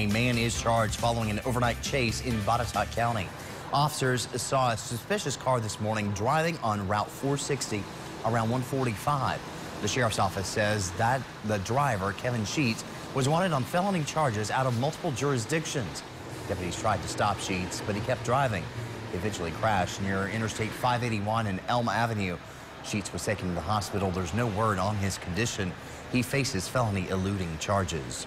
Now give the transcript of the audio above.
A man is charged following an overnight chase in Botetourt County. Officers saw a suspicious car this morning driving on Route 460 around 145. The sheriff's office says that the driver, Kevin Sheets, was wanted on felony charges out of multiple jurisdictions. Deputies tried to stop Sheets, but he kept driving. He eventually crashed near Interstate 581 and Elm Avenue. Sheets was taken to the hospital. There's no word on his condition. He faces felony eluding charges.